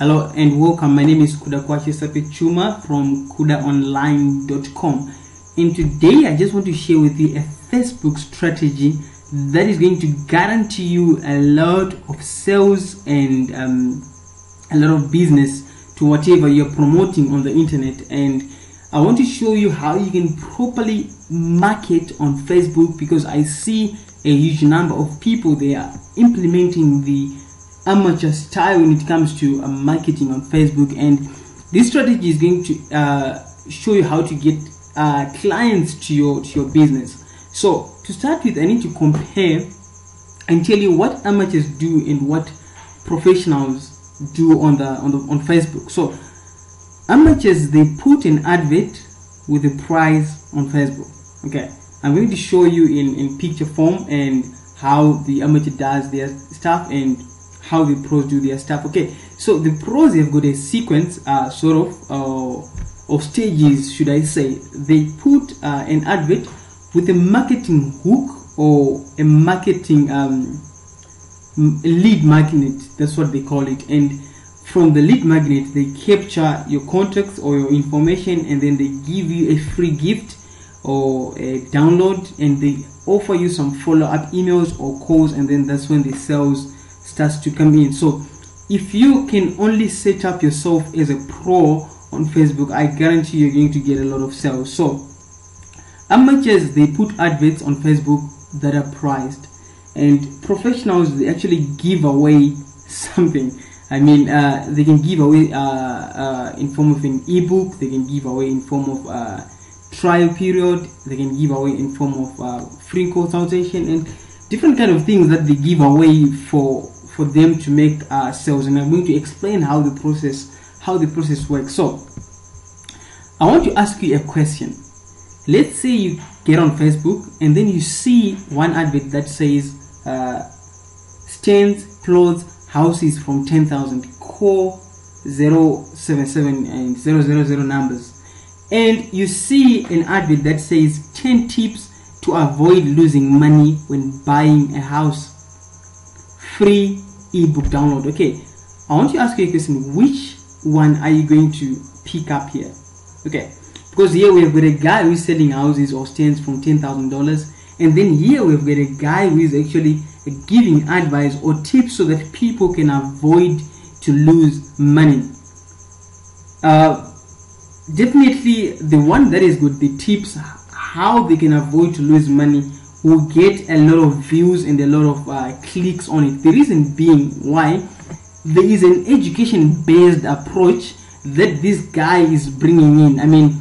Hello and welcome. My name is Kuda Kwachi Chuma from kudaonline.com. And today I just want to share with you a Facebook strategy that is going to guarantee you a lot of sales and um, a lot of business to whatever you're promoting on the internet. And I want to show you how you can properly market on Facebook because I see a huge number of people they are implementing the amateur style when it comes to uh, marketing on Facebook. And this strategy is going to uh, show you how to get uh, clients to your to your business. So to start with, I need to compare and tell you what amateurs do and what professionals do on the on the on Facebook. So amateurs they put an advert with a price on Facebook. Okay, I'm going to show you in in picture form and how the amateur does their stuff and how the pros do their stuff. Okay, so the pros have got a sequence, uh, sort of, uh, of stages, should I say? They put uh, an advert with a marketing hook or a marketing um, lead magnet. That's what they call it, and from the lead magnet they capture your contacts or your information, and then they give you a free gift or a download, and they offer you some follow-up emails or calls, and then that's when the sales starts to come in. So if you can only set up yourself as a pro on Facebook, I guarantee you're going to get a lot of sales. So amateurs they put adverts on Facebook that are priced, and professionals they actually give away something. I mean, uh, they can give away uh, uh, in form of an ebook. They can give away in form of uh, trial period. They can give away in form of uh, free consultation and different kind of things that they give away for for them to make uh, sales. And I'm going to explain how the process how the process works. So I want to ask you a question. Let's say you get on Facebook and then you see one advert that says uh, stands clothes houses from 10,000 core 077 and 000 numbers. And you see an advert that says 10 tips to avoid losing money when buying a house. Free ebook download. Okay i want to ask you a question. Which one are you going to pick up here? Okay because here we have got a guy who is selling houses or stands from ten thousand dollars and then here we've got a guy who is actually giving advice or tips so that people can avoid to lose money. Uh, definitely the one that is good the tips how they can avoid to lose money will get a lot of views and a lot of uh, clicks on it. The reason being why there is an education based approach that this guy is bringing in. I mean,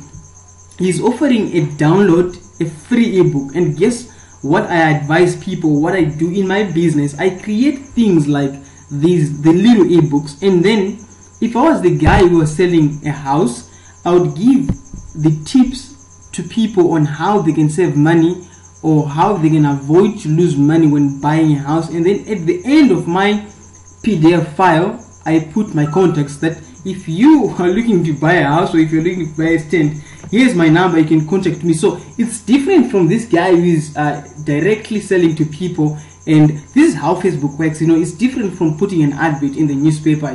he's offering a download, a free ebook, and guess what I advise people, what I do in my business, I create things like these, the little ebooks, and then if I was the guy who was selling a house, I would give the tips to people on how they can save money or how they can avoid to lose money when buying a house. And then at the end of my pdf file i put my contacts that if you are looking to buy a house or if you're looking to buy a stand here's my number you can contact me. So it's different from this guy who is uh, directly selling to people. And this is how facebook works you know it's different from putting an advert in the newspaper.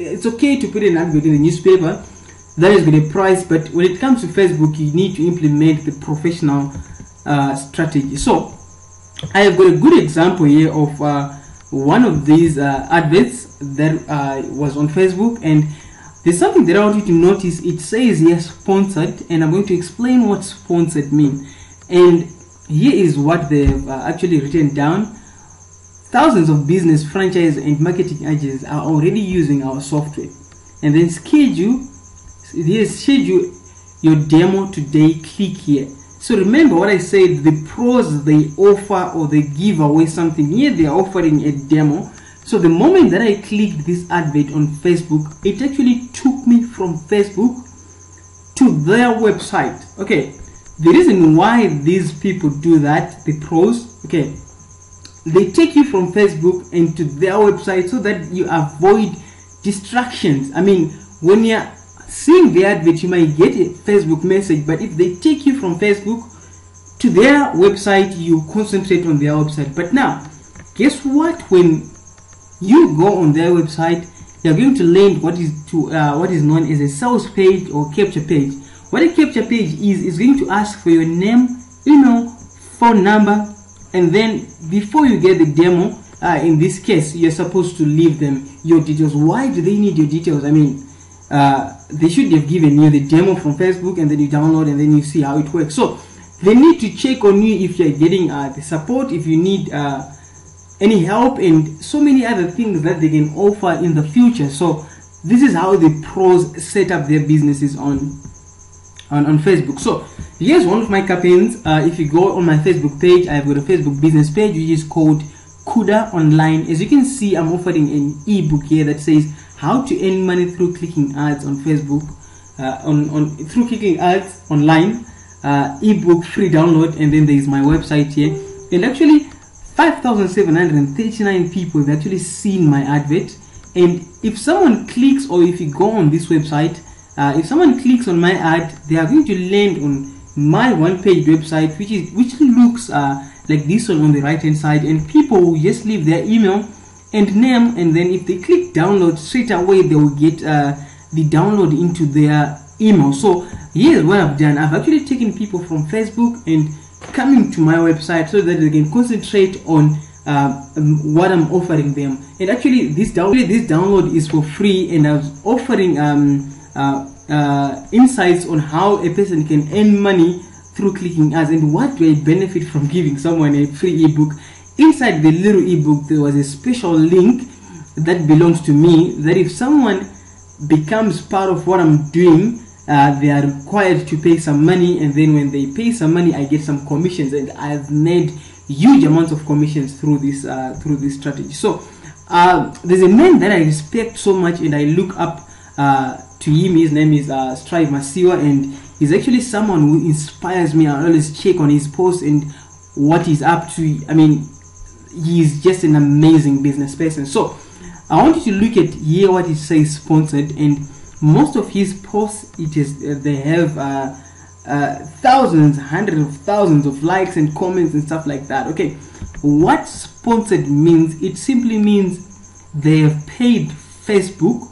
It's okay to put an advert in the newspaper. That is good a price but when it comes to facebook you need to implement the professional uh, strategy. So i have got a good example here of uh, one of these uh, adverts that uh, was on facebook and there's something that i want you to notice. It says here sponsored and i'm going to explain what sponsored mean. And here is what they've uh, actually written down. Thousands of business franchise and marketing agents are already using our software. And then schedule Here's schedule your demo today. Click here so remember what i said the pros they offer or they give away something. Here they are offering a demo. So the moment that i clicked this advert on facebook it actually took me from facebook to their website. Okay the reason why these people do that the pros okay they take you from facebook into their website so that you avoid distractions. I mean when you're seeing the advert you might get a facebook message but if they take you from facebook to their website you concentrate on their website but now guess what when you go on their website you're going to land what is to uh, what is known as a sales page or capture page. What a capture page is is going to ask for your name, email, phone number, and then before you get the demo, uh, in this case, you're supposed to leave them your details. Why do they need your details? I mean, uh, they should have given you the demo from Facebook and then you download and then you see how it works. So they need to check on you if you're getting uh, the support, if you need uh, any help, and so many other things that they can offer in the future. So this is how the pros set up their businesses on on, on Facebook. So here's one of my campaigns. Uh, if you go on my Facebook page, I've got a Facebook business page which is called Kuda Online. As you can see, I'm offering an ebook here that says how to earn money through clicking ads on Facebook, uh, on, on through clicking ads online, uh, ebook free download, and then there is my website here. And actually, 5,739 people have actually seen my advert. And if someone clicks, or if you go on this website, uh, if someone clicks on my ad, they are going to land on my one-page website, which is which looks uh, like this one on the right-hand side, and people will just leave their email and name and then if they click download straight away they will get uh, the download into their email. So here's what I've done I've actually taken people from Facebook and coming to my website so that they can concentrate on uh, um, what I'm offering them. And actually this download this download is for free and I was offering um, uh, uh, insights on how a person can earn money through clicking ads. And what do I benefit from giving someone a free ebook inside the little ebook there was a special link that belongs to me that if someone becomes part of what i'm doing uh, they are required to pay some money and then when they pay some money i get some commissions and i've made huge amounts of commissions through this uh, through this strategy. So uh, there's a man that i respect so much and i look up uh, to him. His name is uh, Strive Masiyiwa and he's actually someone who inspires me. I always check on his posts and what he's up to. I mean he's just an amazing business person. So I want you to look at here what it says sponsored and most of his posts it is uh, they have uh, uh, thousands hundreds of thousands of likes and comments and stuff like that okay what sponsored means it simply means they have paid facebook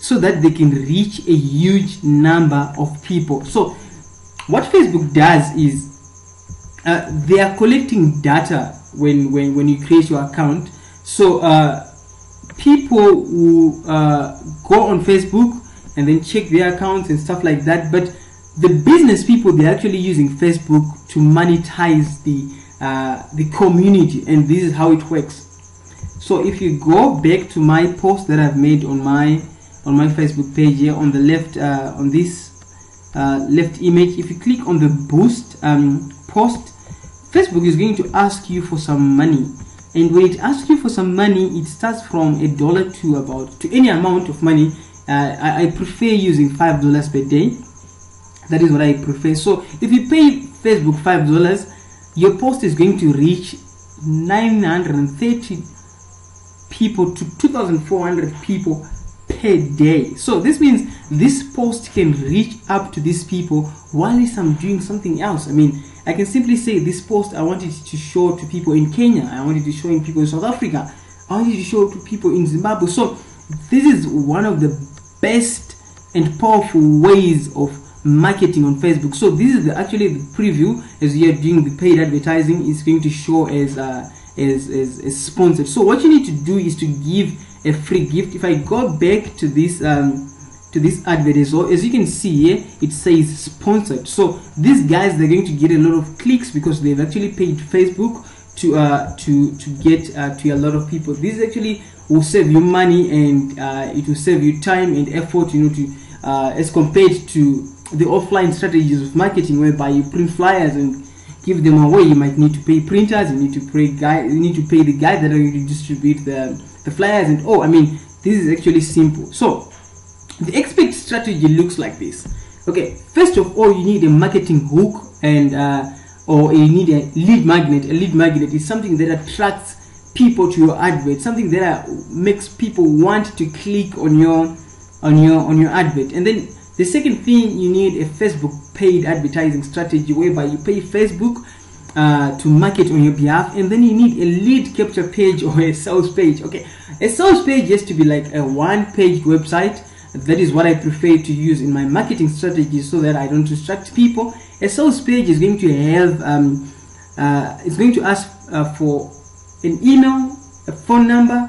so that they can reach a huge number of people so what facebook does is uh, they are collecting data when when when you create your account. So uh, people who uh, go on facebook and then check their accounts and stuff like that but the business people they're actually using facebook to monetize the uh, the community and this is how it works. So if you go back to my post that i've made on my on my facebook page here on the left uh, on this uh, left image if you click on the boost um, post Facebook is going to ask you for some money. And when it asks you for some money, it starts from a dollar to about to any amount of money. Uh, I, I, prefer using five dollars per day. That is what I prefer. So if you pay Facebook five dollars, your post is going to reach 930 people to 2,400 people per day. So this means this post can reach up to these people while I'm doing something else. I mean, I can simply say this post I wanted to show to people in Kenya, I wanted to show in people in South Africa, I wanted to show to people in Zimbabwe. So this is one of the best and powerful ways of marketing on Facebook. So this is the, actually the preview as you're doing the paid advertising is going to show as, uh, as, as, as sponsored. So what you need to do is to give a free gift. If I go back to this um, to this advert. Well as you can see here it says sponsored. So these guys they're going to get a lot of clicks because they've actually paid facebook to uh to to get uh, to a lot of people. This actually will save you money and uh, it will save you time and effort you know to uh, as compared to the offline strategies of marketing whereby you print flyers and give them away. You might need to pay printers you need to pay guy you need to pay the guy that are going to distribute the the flyers and oh i mean this is actually simple. So the expert strategy looks like this. Okay, first of all, you need a marketing hook and uh, or you need a lead magnet. A lead magnet is something that attracts people to your advert, something that uh, makes people want to click on your on your on your advert. And then the second thing you need a Facebook paid advertising strategy whereby you pay Facebook uh, to market on your behalf and then you need a lead capture page or a sales page okay a sales page has to be like a one page website that is what I prefer to use in my marketing strategy so that I don't distract people. A sales page is going to have um, uh, it's going to ask uh, for an email a phone number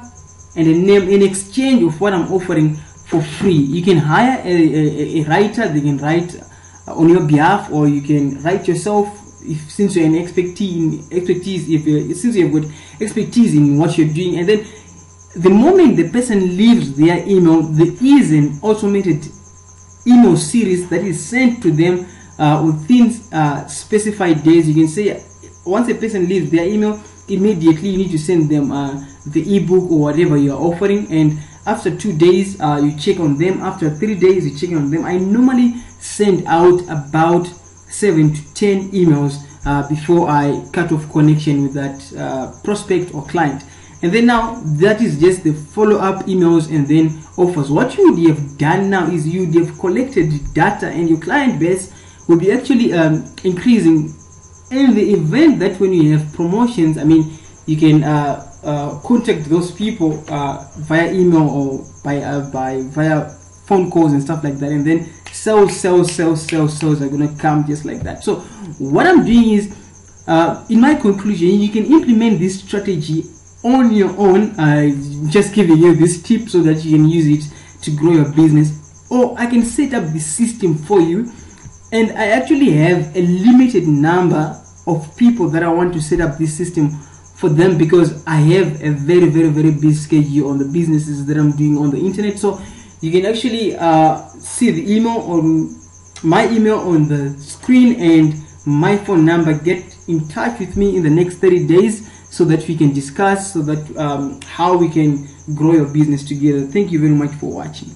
and a name in exchange of what I'm offering for free. You can hire a, a, a writer. They can write on your behalf or you can write yourself if since you're an expertise expertise if since you have got expertise in what you're doing. And then the moment the person leaves their email there is an automated email series that is sent to them uh, within uh, specified days you can say once a person leaves their email immediately you need to send them uh, the ebook or whatever you are offering. And after two days uh, you check on them. After three days you check on them. I normally send out about seven to ten emails uh, before I cut off connection with that uh, prospect or client. And then now that is just the follow-up emails and then offers. What you would have done now is you would have collected data and your client base will be actually um, increasing in the event that when you have promotions, I mean, you can uh, uh contact those people uh, via email or by uh, by via phone calls and stuff like that, and then sales, sales, sales, sales, sales are gonna come just like that. So what I'm doing is, uh, in my conclusion, you can implement this strategy on your own. Uh, just giving you this tip so that you can use it to grow your business, or I can set up the system for you. And I actually have a limited number of people that I want to set up this system for them because I have a very, very, very busy schedule on the businesses that I'm doing on the internet. So you can actually uh, see the email on my email on the screen and my phone number get in touch with me in the next 30 days so that we can discuss so that um, how we can grow your business together. Thank you very much for watching